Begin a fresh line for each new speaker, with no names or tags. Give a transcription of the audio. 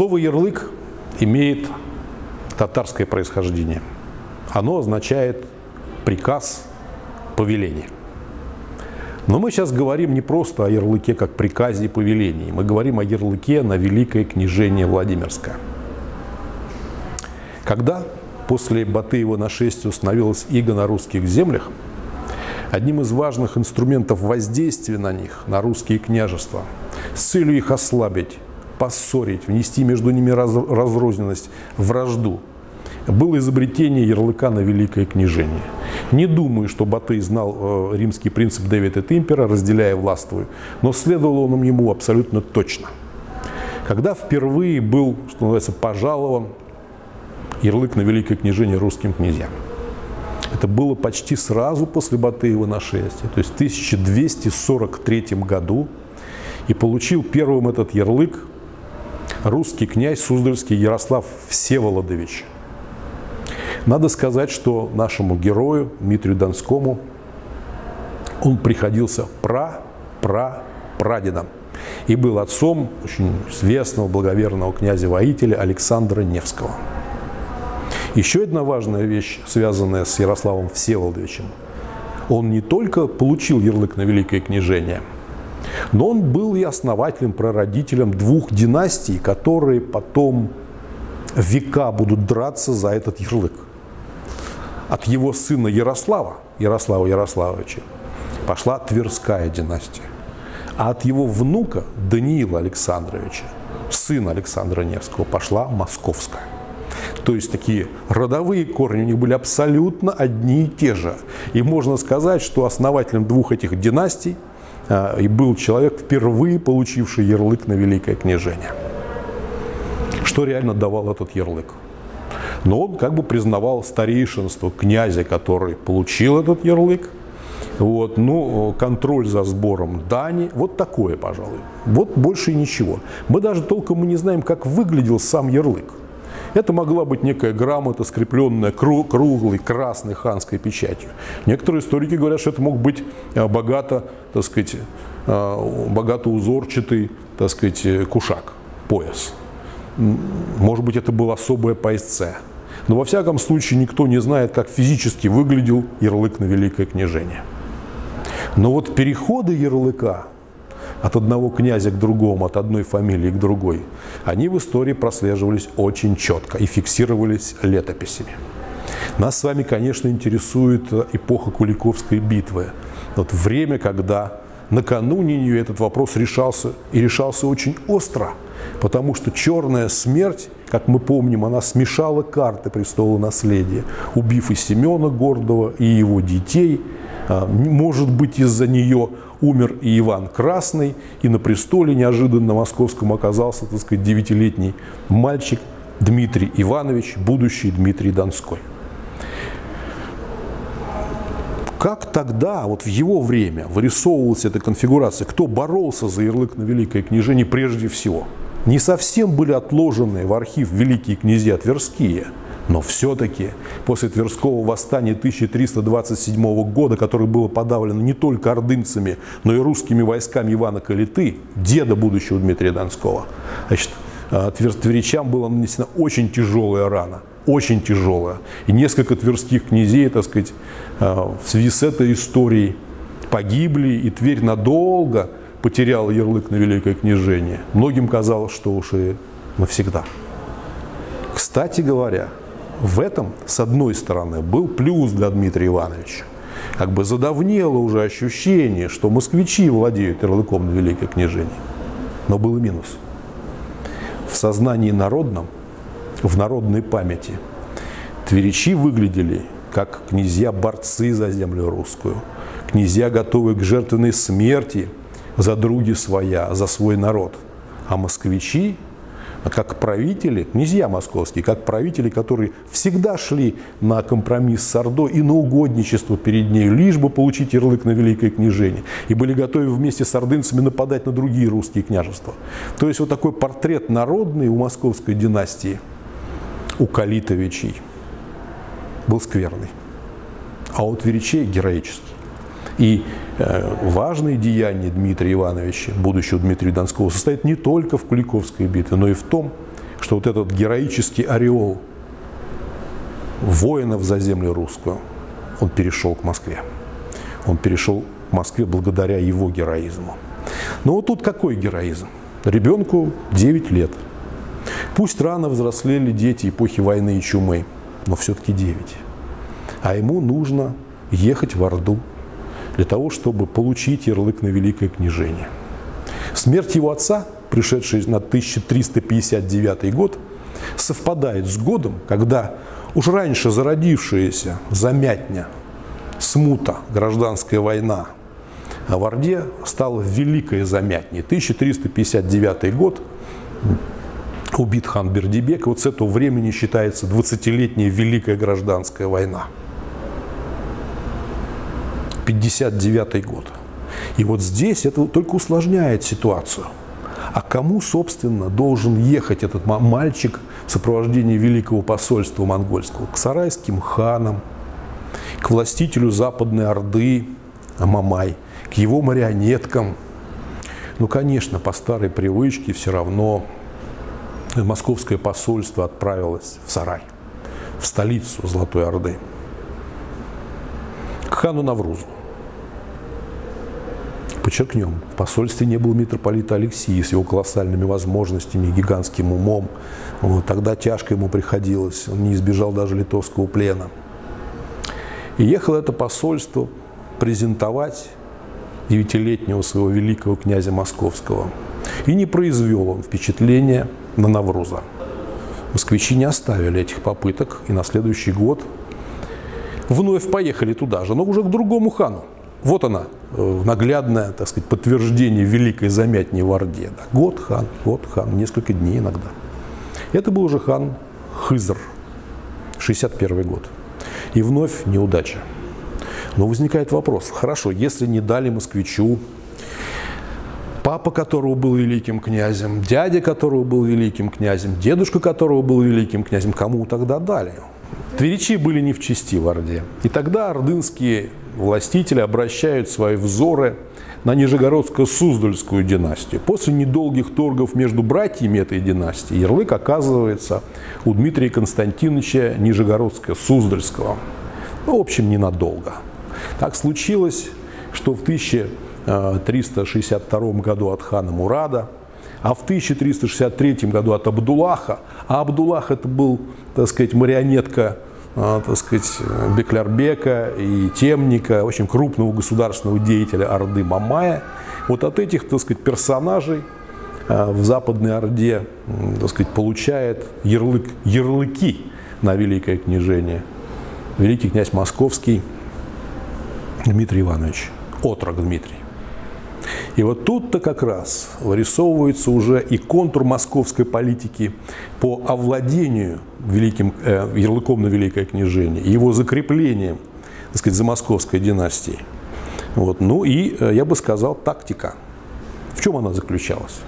Слово «ярлык» имеет татарское происхождение. Оно означает приказ, повеление. Но мы сейчас говорим не просто о ярлыке как приказе и повелении. Мы говорим о ярлыке на Великое княжение Владимирское. Когда после Батыева нашествия установилась иго на русских землях, одним из важных инструментов воздействия на них, на русские княжества, с целью их ослабить, поссорить, внести между ними раз, разрозненность, вражду, было изобретение ярлыка на Великое княжение. Не думаю, что Батый знал э, римский принцип Дэвид и Импера, разделяя властвую, но следовал он ему абсолютно точно. Когда впервые был, что называется, пожалован ярлык на Великое княжение русским князьям. Это было почти сразу после Батыева нашествия, то есть в 1243 году. И получил первым этот ярлык русский князь Суздальский Ярослав Всеволодович. Надо сказать, что нашему герою Дмитрию Донскому он приходился пра-пра-прадедом и был отцом очень известного благоверного князя-воителя Александра Невского. Еще одна важная вещь, связанная с Ярославом Всеволодовичем. Он не только получил ярлык на Великое княжение, но он был и основателем, прародителем двух династий, которые потом века будут драться за этот ярлык. От его сына Ярослава, Ярослава Ярославовича, пошла Тверская династия. А от его внука Даниила Александровича, сына Александра Невского, пошла Московская. То есть такие родовые корни у них были абсолютно одни и те же. И можно сказать, что основателем двух этих династий и был человек, впервые получивший ярлык на Великое княжение. Что реально давал этот ярлык? Но он как бы признавал старейшинство князя, который получил этот ярлык, вот, ну, контроль за сбором дани, вот такое, пожалуй. Вот больше ничего. Мы даже толком мы не знаем, как выглядел сам ярлык. Это могла быть некая грамота, скрепленная круглой красной ханской печатью. Некоторые историки говорят, что это мог быть э, богато, так сказать, э, богато узорчатый, так сказать, э, кушак, пояс. Может быть, это было особое поясце. Но во всяком случае никто не знает, как физически выглядел ярлык на Великое княжение. Но вот переходы ярлыка от одного князя к другому, от одной фамилии к другой, они в истории прослеживались очень четко и фиксировались летописями. Нас с вами, конечно, интересует эпоха Куликовской битвы. Вот время, когда накануне нее этот вопрос решался, и решался очень остро, потому что черная смерть, как мы помним, она смешала карты престола наследия, убив и Семена Гордого, и его детей. А, может быть, из-за нее умер и Иван Красный, и на престоле неожиданно московском оказался, так сказать, девятилетний мальчик Дмитрий Иванович, будущий Дмитрий Донской. Как тогда, вот в его время, вырисовывалась эта конфигурация? Кто боролся за ярлык на Великое княжение прежде всего? Не совсем были отложены в архив великие князья Тверские – но все-таки после Тверского восстания 1327 года, которое было подавлено не только ордынцами, но и русскими войсками Ивана Калиты, деда будущего Дмитрия Донского, значит, а, тверичам была нанесена очень тяжелая рана, очень тяжелая. И несколько тверских князей, так сказать, а, в связи с этой историей погибли, и Тверь надолго потеряла ярлык на Великое княжение. Многим казалось, что уж и навсегда. Кстати говоря, в этом, с одной стороны, был плюс для Дмитрия Ивановича. Как бы задавнело уже ощущение, что москвичи владеют ярлыком на Великое княжение. Но был и минус. В сознании народном, в народной памяти, тверичи выглядели как князья-борцы за землю русскую, князья, готовые к жертвенной смерти за други своя, за свой народ. А москвичи а как правители, князья московские, как правители, которые всегда шли на компромисс с Ордой и на угодничество перед ней, лишь бы получить ярлык на Великое княжение, и были готовы вместе с ордынцами нападать на другие русские княжества. То есть вот такой портрет народный у московской династии, у Калитовичей, был скверный, а у Тверичей героический. И э, важные деяния Дмитрия Ивановича, будущего Дмитрия Донского, состоят не только в Куликовской битве, но и в том, что вот этот героический ореол воинов за землю русскую, он перешел к Москве. Он перешел к Москве благодаря его героизму. Но вот тут какой героизм? Ребенку 9 лет. Пусть рано взрослели дети эпохи войны и чумы, но все-таки 9. А ему нужно ехать в Орду для того, чтобы получить ярлык на Великое княжение. Смерть его отца, пришедшая на 1359 год, совпадает с годом, когда уж раньше зародившаяся замятня, смута, гражданская война в Орде стала великой замятней. 1359 год, убит хан Бердибек, вот с этого времени считается 20-летняя Великая гражданская война. 59 год. И вот здесь это только усложняет ситуацию. А кому, собственно, должен ехать этот мальчик в сопровождении Великого посольства монгольского? К сарайским ханам, к властителю Западной Орды Мамай, к его марионеткам. Ну, конечно, по старой привычке все равно московское посольство отправилось в Сарай, в столицу Золотой Орды, хану Наврузу. Подчеркнем, в посольстве не было митрополита Алексия с его колоссальными возможностями, гигантским умом. Вот, тогда тяжко ему приходилось, он не избежал даже литовского плена. И ехало это посольство презентовать девятилетнего своего великого князя Московского. И не произвел он впечатления на Навруза. Москвичи не оставили этих попыток, и на следующий год вновь поехали туда же, но уже к другому хану. Вот она, э, наглядное, так сказать, подтверждение великой замятни в Орде. Да, год хан, год хан, несколько дней иногда. Это был уже хан Хызр, 61 год. И вновь неудача. Но возникает вопрос, хорошо, если не дали москвичу, папа которого был великим князем, дядя которого был великим князем, дедушка которого был великим князем, кому тогда дали? Тверичи были не в чести в Орде. И тогда ордынские властители обращают свои взоры на Нижегородско-Суздальскую династию. После недолгих торгов между братьями этой династии ярлык оказывается у Дмитрия Константиновича Нижегородско-Суздальского. Ну, в общем, ненадолго. Так случилось, что в 1362 году от хана Мурада, а в 1363 году от Абдуллаха, а Абдуллах это был, так сказать, марионетка так сказать, Беклярбека и Темника, очень крупного государственного деятеля Орды Мамая. Вот от этих, так сказать, персонажей а, в Западной Орде, так сказать, получает ярлык, ярлыки на Великое княжение. Великий князь Московский Дмитрий Иванович, отрок Дмитрий. И вот тут-то как раз вырисовывается уже и контур московской политики по овладению великим, э, ярлыком на Великое княжение, его закреплением, так сказать, за московской династией. Вот. Ну и, э, я бы сказал, тактика. В чем она заключалась?